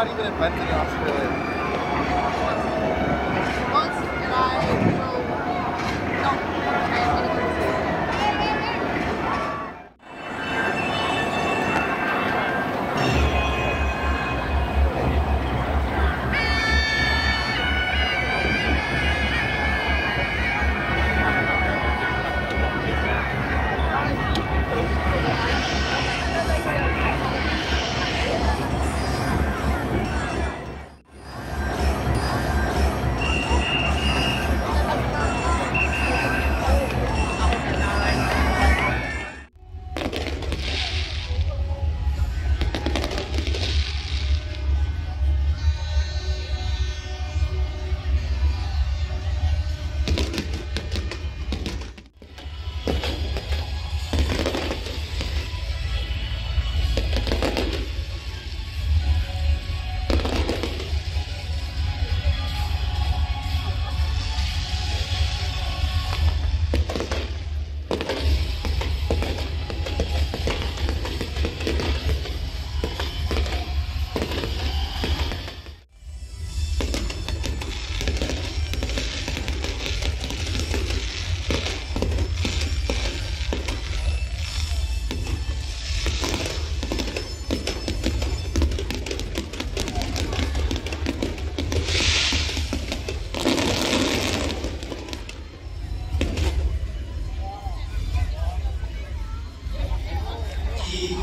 not even invented in Australia.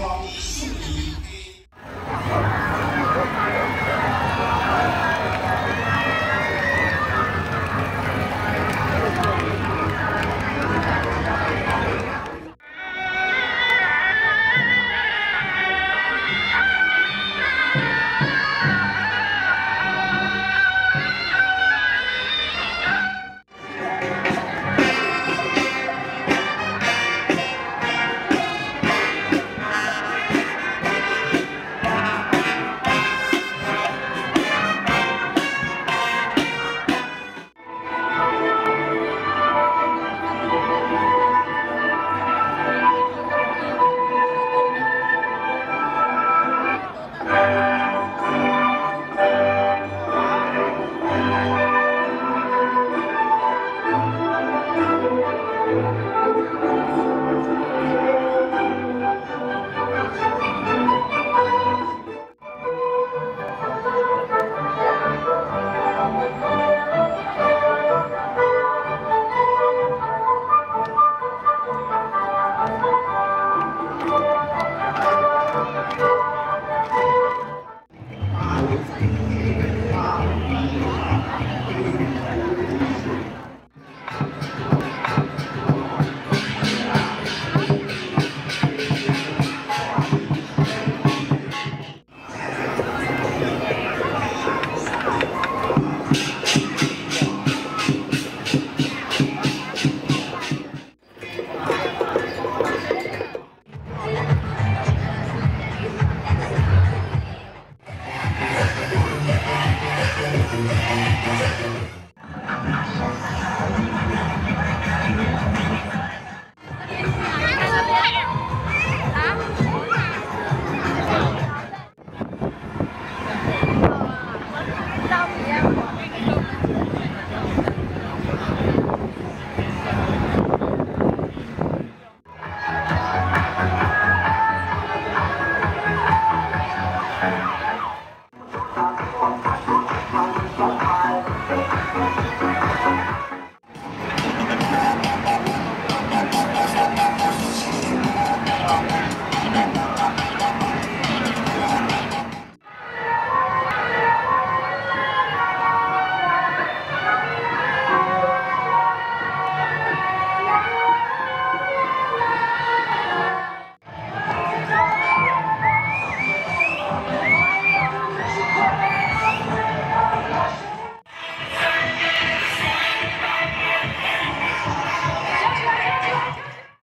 在你的心。Yeah.